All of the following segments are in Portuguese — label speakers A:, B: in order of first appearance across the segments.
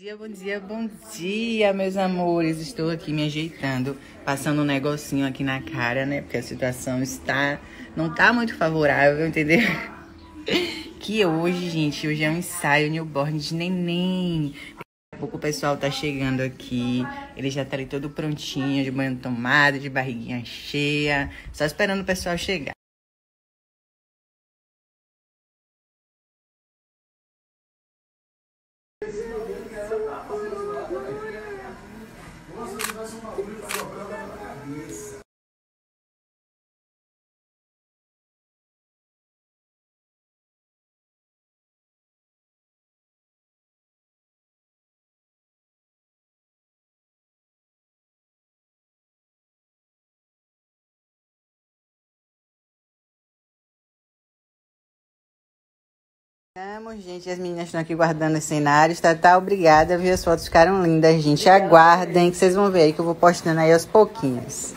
A: Bom dia, bom dia, bom dia, meus amores. Estou aqui me ajeitando, passando um negocinho aqui na cara, né? Porque a situação está não tá muito favorável, entendeu? Que hoje, gente, hoje é um ensaio newborn de neném. Daqui a pouco o pessoal tá chegando aqui. Ele já tá ali todo prontinho, de banho tomado, de barriguinha cheia. Só esperando o pessoal chegar. Vamos, gente. As meninas estão aqui guardando os cenários. Tá, tá, obrigada, viu? As fotos ficaram lindas, gente. Aguardem que vocês vão ver aí que eu vou postando aí aos pouquinhos.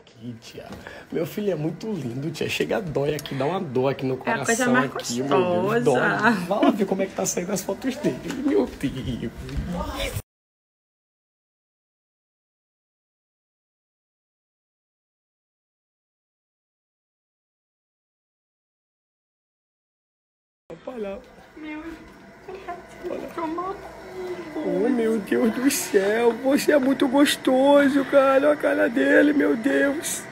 B: Aqui, tia. Meu filho é muito lindo, tia. Chega dói aqui, dá uma dor aqui no coração.
C: É a coisa mais
B: aqui,
C: gostosa.
B: meu Deus. Dói. Vai lá ver como é que tá saindo as fotos dele. Meu Deus. Olha. Oh, meu Deus do céu, você é muito gostoso, cara. Olha a cara dele, meu Deus.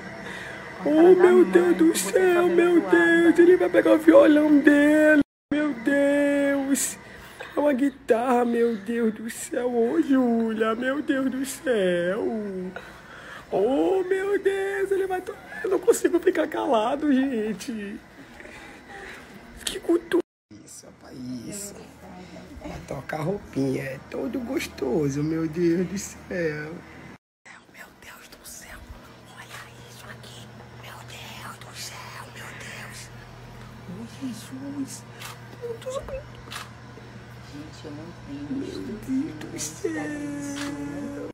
B: Oh, meu Deus do céu, meu Deus. Ele vai pegar o violão dele, meu Deus. É uma guitarra, meu Deus do céu. Ô, Júlia, meu Deus do céu. Oh, meu Deus, ele vai. Eu não consigo ficar calado, gente. Que cultura. Tocar roupinha. É todo gostoso, meu Deus do céu. Meu Deus do céu. Olha isso aqui. Meu Deus do céu, meu Deus. Oh, Jesus.
A: Gente, eu não tenho.
B: meu Deus do céu.